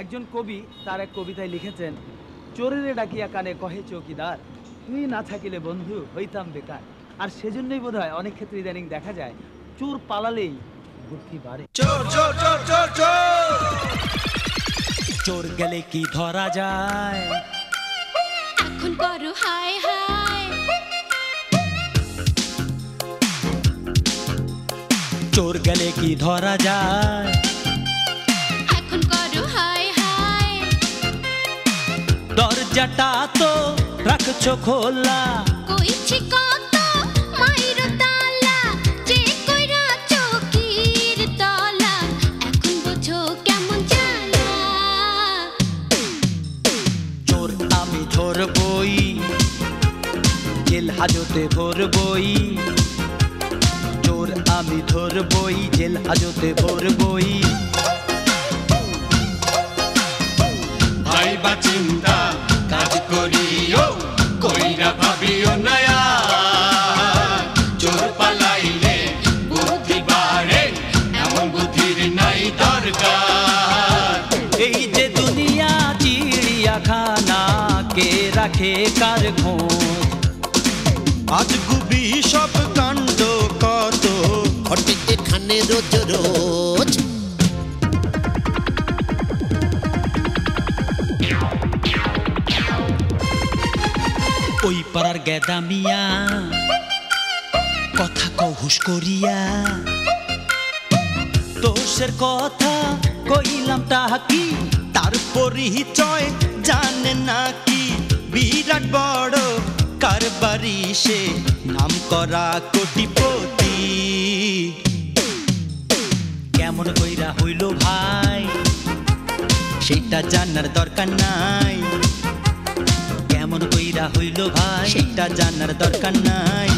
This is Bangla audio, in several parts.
একজন কবি তার এক কবিতায় লিখেছেন চোরেরে ডাকিয়া কানে কহে চৌকিদার তুই না থাকিলে বন্ধু হইতাম বেকার। আর সেজন্যই বোধ হয় অনেক ক্ষেত্রে ইদানিং দেখা যায় চোর পালালেই বুদ্ধি বাড়ে। চোর চোর চোর চোর চোর! চোর গেলে কি ধরা যায়? এখন করো হায় হায়। চোর গেলে কি ধরা যায়? দরজাটা তো রাখছো খোলা। কইছি কত মাইর তালা যে কইরা চকির তলা। এখন বুঝো কেমন জানা চোর আমি ধরবই জেল হাজতে ভরবই। চোর আমি ধরবই জেল হাজতে ভরবই। ভাইবা চিন্তা এই যে দুনিয়া চিড়িয়াখানা কে রাখে কার খোঁজ? আজ গুবি সব কাণ্ড কত? ঘটে এখানে রোজ রোজ। ওই পাড়ার গেদামিয়া কথা কও হুশ করিয়া দোষের কথা কইলাম তাহাকি তার পরিচয় জানে না কি বিরাট বড় কারবারি সে, নাম করা কোটিপতি। কেমন কইরা হইল ভাই, সেটা জানার দরকার নাই। কেমন কইরা হইল ভাই, সেটা জানার দরকার নাই।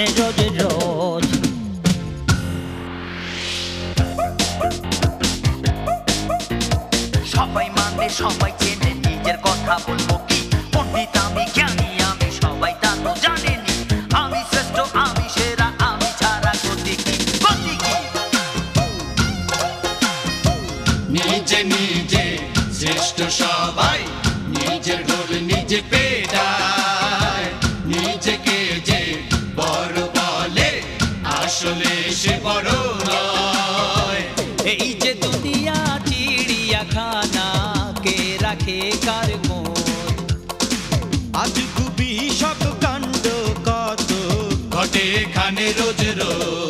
এখানে রোজ রোজ সবাই মানে সবাই চেনে নিজের কথা বলব কি? পণ্ডিত আমি জ্ঞানী আমি সবাই তা তো জানেনি। আমি শ্রেষ্ঠ আমি সেরা আমি ছাড়া গতি কি? গতি কি? নিজে নিজে শ্রেষ্ঠ সবাই নিজের ঢোল নিজে পেটায় আসলে সে বড় নয়। এই যে দুনিয়া চিড়িয়াখানা কে রাখে কার আজ খুবই সব কাণ্ড কত? ঘটে এখানে রোজ।